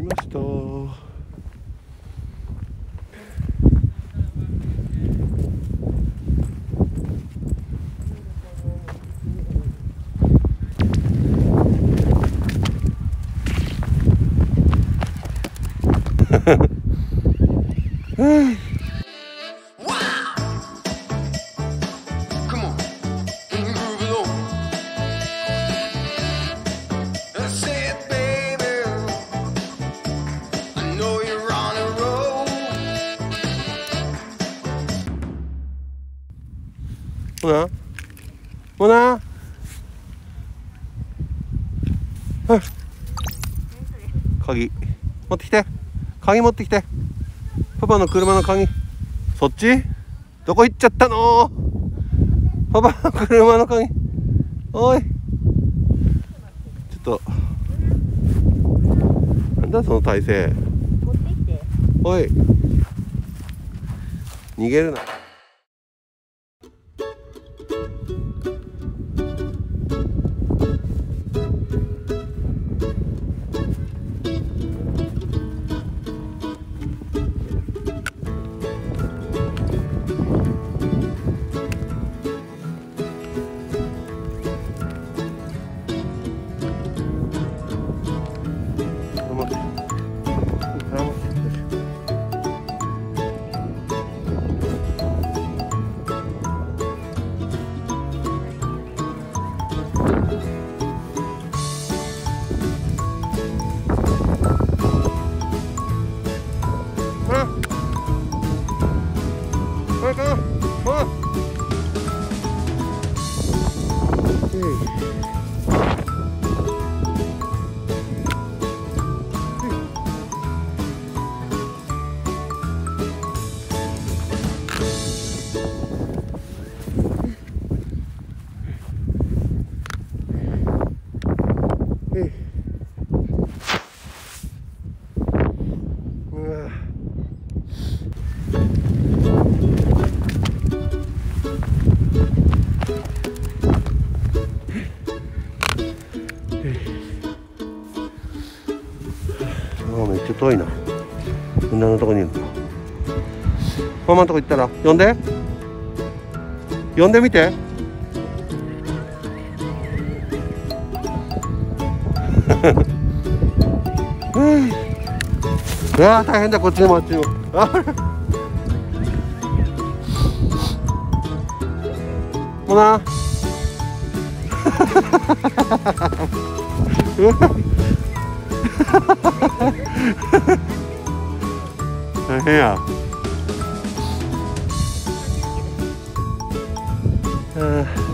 きました。う んほな。ほな。はい鍵。持ってきて。鍵持ってきて。パパの車の鍵。そっち？どこ行っちゃったの？パパの車の鍵。おい。ちょっと。なんだその体勢。おい。逃げるなめっちゃ遠いな。こんなのとこにいるの。ママのとこ行ったら呼んで。呼んでみて。う んうわ大変だこっちもあっちも怎么呢？哈哈哈哈哈！哈哈哈哈哈！哈哈哈哈哈！哎呀！嗯。